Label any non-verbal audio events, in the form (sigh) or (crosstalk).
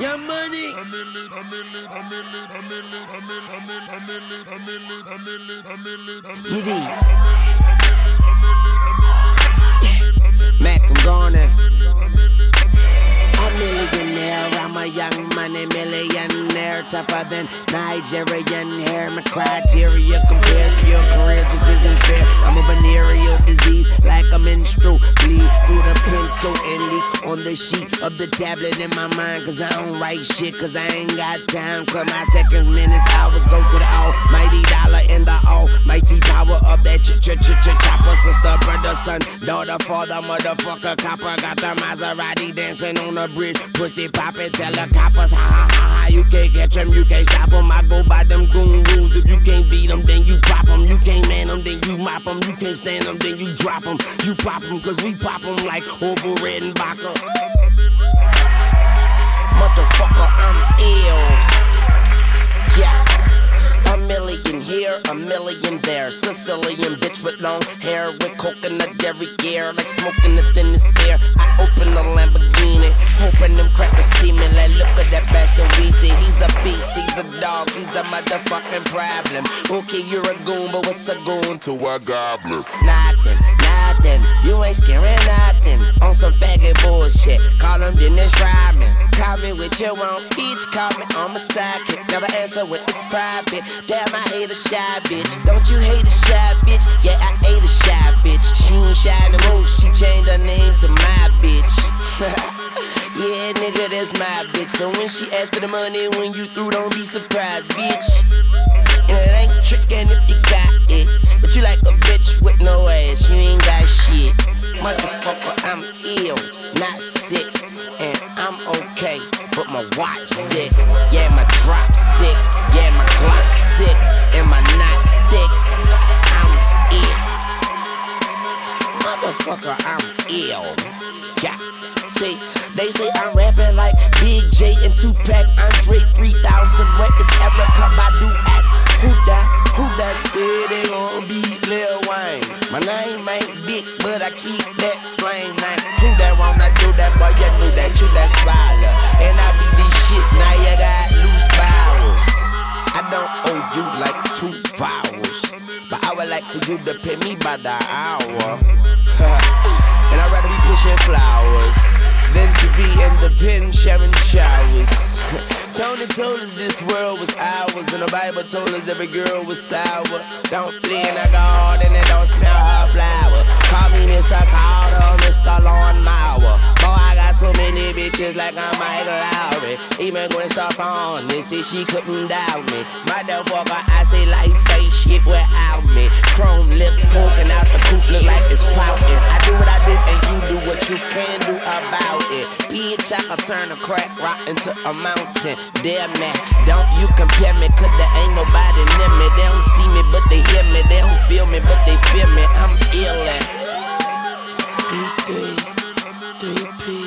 Your money. Mac, I'm gone. Tougher than Nigerian hair. My criteria compared to your career just isn't fair. I'm a venereal disease, like a menstrual bleed through the pencil and leak on the sheet of the tablet in my mind. Cause I don't write shit, cause I ain't got time. Cause my seconds, minutes, hours go to the almighty dollar in the almighty power of that ch ch ch ch son, daughter, father, motherfucker, copper. Got the Maserati dancing on the bridge. Pussy poppin', tell the coppers, ha ha ha ha. You can't catch them, you can't stop them. I go by them goon rules. If you can't beat them, then you pop them. You can't man them, then you mop them. You can't stand them, then you drop them. You pop them, cause we pop them like Orville Redenbacher. Motherfucker, I'm ill. A million there. Sicilian bitch with long hair, with coconut derriere, like smoking the thinnest air. I open the Lamborghini, hoping them crackers see me. Like, look at that bastard Weezy. He's a beast, he's a dog, he's a motherfucking problem. Okay, you're a goon, but what's a goon to a goblin? Nothing, nothing. You ain't scaring nothing. On some faggot bullshit. Call him Dennis Rodman. Call me with your own bitch. Call me on my sidekick. Never answer when it's private. Damn, I hate a shy bitch. Don't you hate a shy bitch? Yeah, I hate a shy bitch. She ain't shy no more. She changed her name to my bitch. (laughs) yeah, nigga, that's my bitch. So when she asks for the money, when you through, don't be surprised, bitch. Not sick. And I'm okay, but my watch sick. Yeah, my drop sick. Yeah, my Glock sick. And my knot thick. I'm ill. Motherfucker, I'm ill. Yeah. See, they say I'm rapping like Big J and Tupac, Andre 3000. What is Erykah Badu you like two vowels, but I would like for you to pay me by the hour. and I'd rather be pushing flowers than to be in the pen sharing showers. (laughs) Tony told us this world was ours, and the Bible told us every girl was sour. Don't play in the garden and don't smell her flower. Call me Mr. Carter, Mr. Lawn just like I'm Michael Lowry. Even going soft on me. See she couldn't doubt me. Motherfucker, I say life ain't shit without me. Chrome lips poking out the poop look like it's pouting. I do what I do and you do what you can do about it. Bitch, I can turn a crack rock into a mountain. Damn man, don't you compare me, cause there ain't nobody near me. They don't see me, but they hear me. They don't feel me, but they feel me. I'm feeling. C3, 3P.